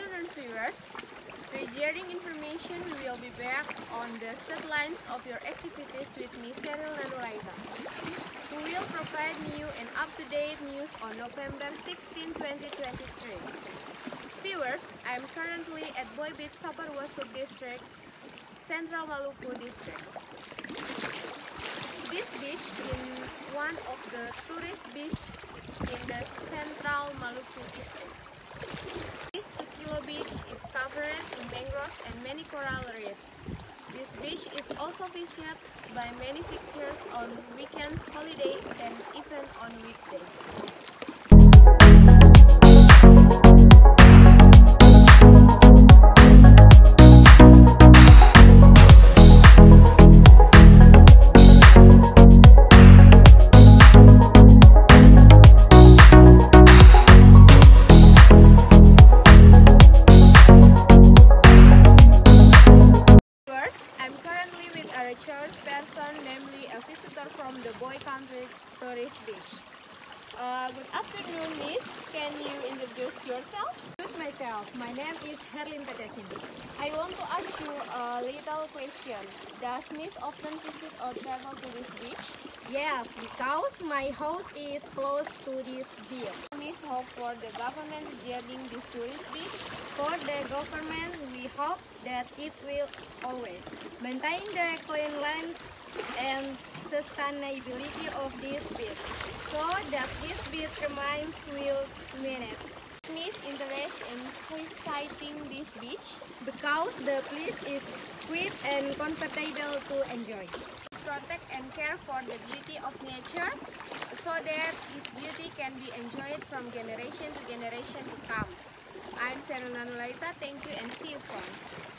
student viewers, regarding information we'll be back on the sidelines of your activities with me Cheryl Narulaita, who will provide new and up-to-date news on November 16, 2023. Viewers, I am currently at Boy Beach Saparua District, Central Maluku District. This beach is one of the tourist beach in the Central Maluku District covered in mangroves and many coral reefs. This beach is also visited by many visitors on weekends, holiday, and even on weekdays. Person, namely a visitor from the Boy Country Tourist Beach. Uh, good afternoon, Miss. Can you introduce yourself? Introduce myself. My name is Herlin Petesin. I want to ask you a little question. Does Miss often visit or travel to this beach? Yes, because my house is close to this beach. Miss hope for the government regarding this tourist beach? For the government, we hope that it will always maintain the cleanliness and sustainability of this beach, so that this beach remains well maintained. Miss interest in visiting this beach? Because the place is quiet and comfortable to enjoy. protect and care for the beauty of nature so that this beauty can be enjoyed from generation to generation Nanulaita. Thank you and see you soon.